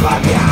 never get